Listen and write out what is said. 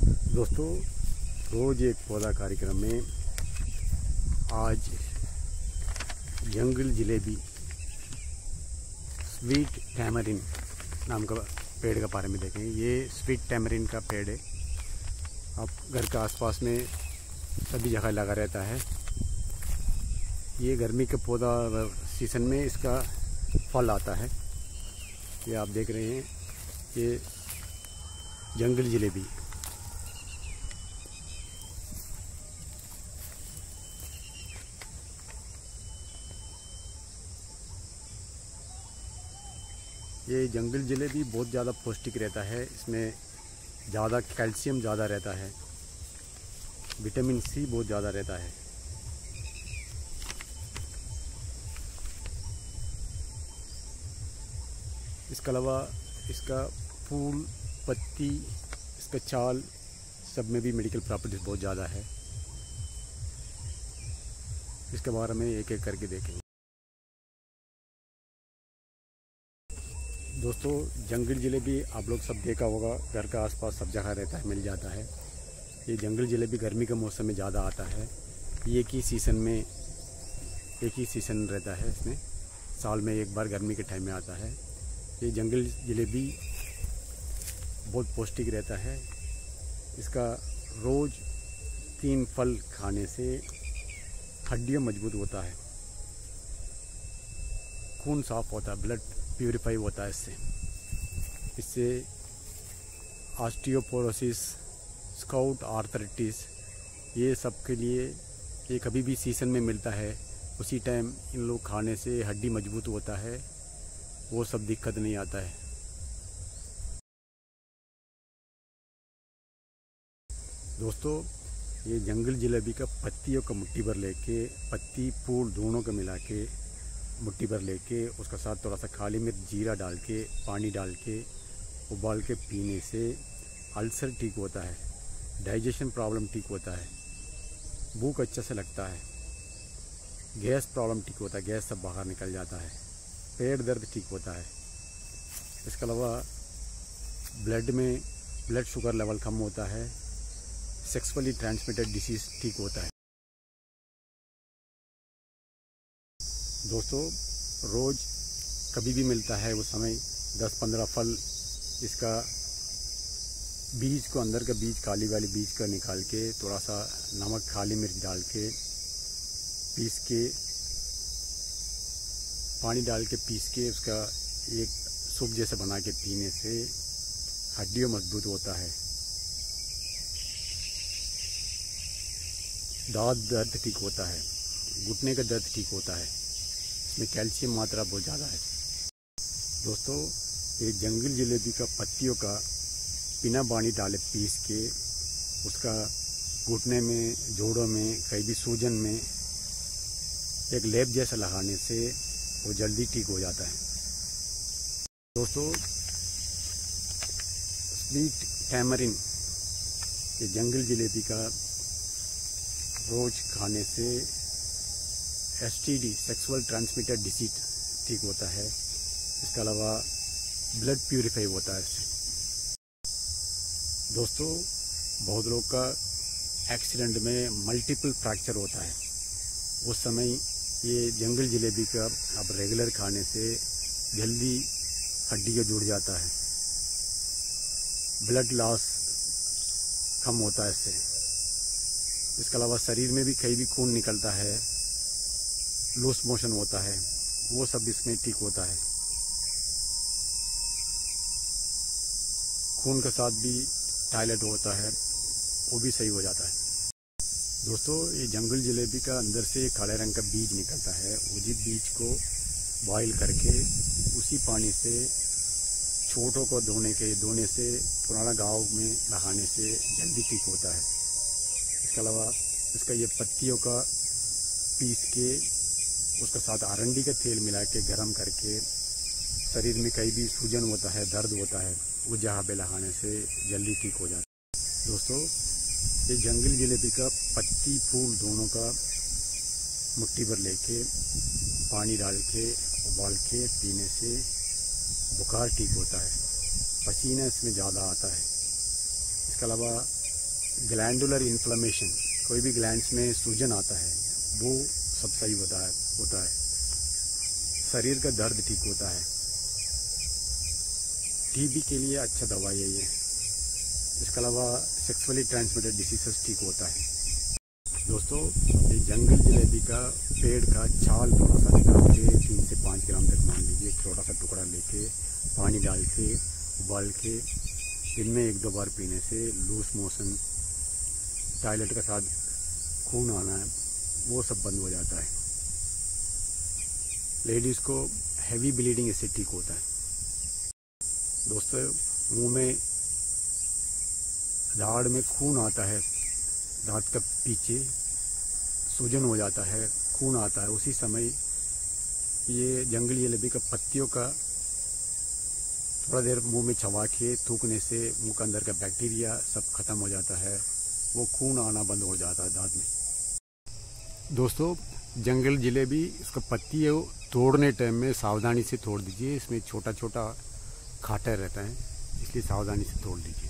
दोस्तों, रोज़ एक पौधा कार्यक्रम में आज जंगल जलेबी, स्वीट टैमरिन नाम का पेड़ का बारे में देखें ये स्वीट टैमरिन का पेड़ है। आप घर के आसपास में सभी जगह लगा रहता है। ये गर्मी के पौधा सीज़न में इसका फल आता है। ये आप देख रहे हैं, ये जंगल जलेबी। ये जंगल जलेबी बहुत ज़्यादा पौष्टिक रहता है। इसमें ज़्यादा कैल्शियम ज़्यादा रहता है। विटामिन सी बहुत ज़्यादा रहता है। इसके अलावा इसका फूल, पत्ती, इसका चाल सब में भी मेडिकल प्रॉपर्टीज़ बहुत ज़्यादा है। इसके बारे में एक एक करके देखेंगे। दोस्तों, जंगल जलेबी आप लोग सब देखा होगा, घर का आसपास सब जगह रहता है, मिल जाता है। ये जंगल जलेबी गर्मी के मौसम में ज़्यादा आता है। एक ही सीज़न में, एक ही सीज़न रहता है इसमें। साल में एक बार गर्मी के टाइम में आता है। ये जंगल जलेबी बहुत पौष्टिक रहता है। इसका रोज़ तीन फल खाने से हड्डियाँ मज़बूत होता है। खून साफ़ होता है ब्लड प्यूरिफाई होता है इससे। इससे ऑस्टियोपोरोसिस स्काउट आर्थराइटिस ये सब के लिए ये कभी भी सीज़न में मिलता है। उसी टाइम इन लोग खाने से हड्डी मज़बूत होता है, वो सब दिक्कत नहीं आता है। दोस्तों, ये जंगल जलेबी का पत्तियों का मुट्ठी भर लेके, पत्ती, फूल दोनों को मिला के मुट्ठी भर लेके उसका साथ थोड़ा सा खाली मिर्च, जीरा डाल के, पानी डाल के, उबाल के पीने से अल्सर ठीक होता है, डाइजेशन प्रॉब्लम ठीक होता है, भूख अच्छा से लगता है, गैस प्रॉब्लम ठीक होता है, गैस सब बाहर निकल जाता है, पेट दर्द ठीक होता है। इसके अलावा ब्लड में ब्लड शुगर लेवल कम होता है, सेक्सुअली ट्रांसमिटेड डिसीज़ ठीक होता है। दोस्तों, रोज़ कभी भी मिलता है उस समय 10-15 फल, इसका बीज को अंदर का बीज, काली वाली बीज का निकाल के थोड़ा सा नमक, काली मिर्च डाल के, पीस के, पानी डाल के पीस के, उसका एक सूप जैसे बना के पीने से हड्डियों मज़बूत होता है। दांत दर्द ठीक होता है, घुटने का दर्द ठीक होता है। इसमें कैल्शियम मात्रा बहुत ज़्यादा है। दोस्तों, ये जंगल जलेबी का पत्तियों का बिना पानी डाले पीस के उसका घुटने में, जोड़ों में, कहीं भी सूजन में एक लेप जैसा लगाने से वो जल्दी ठीक हो जाता है। दोस्तों, स्वीट टैमरिन, ये जंगल जलेबी का रोज खाने से एसटीडी सेक्सुअल ट्रांसमिटेड डिसीज ठीक होता है। इसके अलावा ब्लड प्यूरिफाई होता है। इससे दोस्तों, बहुत लोग का एक्सीडेंट में मल्टीपल फ्रैक्चर होता है। उस समय ये जंगल जलेबी का अब रेगुलर खाने से जल्दी हड्डी का जुड़ जाता है। ब्लड लॉस कम होता है इससे। इसके अलावा शरीर में भी कहीं भी खून निकलता है। लूस मोशन होता है, वो सब इसमें ठीक होता है। खून के साथ भी टॉयलेट होता है, वो भी सही हो जाता है। दोस्तों, ये जंगल जलेबी का अंदर से काले रंग का बीज निकलता है उसी बीज को बॉईल करके उसी पानी से, छोटों को धोने के, धोने से, पुराना गाँव में नहाने से जल्दी ठीक होता है। इसके अलावा इसका ये पत्तियों का पीस के उसके साथ आरंडी का तेल मिला के गर्म करके शरीर में कहीं भी सूजन होता है, दर्द होता है वो जहाँ पे लगाने से जल्दी ठीक हो जाता है। दोस्तों, ये जंगल जलेबी का पत्ती फूल दोनों का मुट्ठी पर लेके पानी डाल के, उबाल के पीने से बुखार ठीक होता है, पसीना इसमें ज़्यादा आता है। इसके अलावा ग्लैंडुलर इन्फ्लेमेशन, कोई भी ग्लैंड्स में सूजन आता है, वो सब सही होता है होता है। शरीर का दर्द ठीक होता है। टीबी के लिए अच्छा दवाई है। ये इसके अलावा सेक्सुअली ट्रांसमिटेड डिसीजेस ठीक होता है। दोस्तों ये जंगल जलेबी का पेड़ का छाल थोड़ा सा निकाल के तीन से पाँच ग्राम तक मान लीजिए छोटा सा टुकड़ा लेके पानी डाल के, उबाल के दिन में एक दो बार पीने से लूज मोशन टॉयलेट के साथ खून आना है वो सब बंद हो जाता है। लेडीज़ को हैवी ब्लीडिंग इससे ठीक होता है। दोस्तों, मुँह में दाढ़ में खून आता है, दांत का पीछे सूजन हो जाता है, खून आता है। उसी समय ये जंगली जलेबी का पत्तियों का थोड़ा देर मुँह में चबा के थूकने से मुँह के अंदर का बैक्टीरिया सब खत्म हो जाता है। वो खून आना बंद हो जाता है दांत में। दोस्तों, जंगल जलेबी इसका पत्ती है, वो तोड़ने टाइम में सावधानी से तोड़ दीजिए। इसमें छोटा छोटा खाटा रहता है, इसलिए सावधानी से तोड़ लीजिए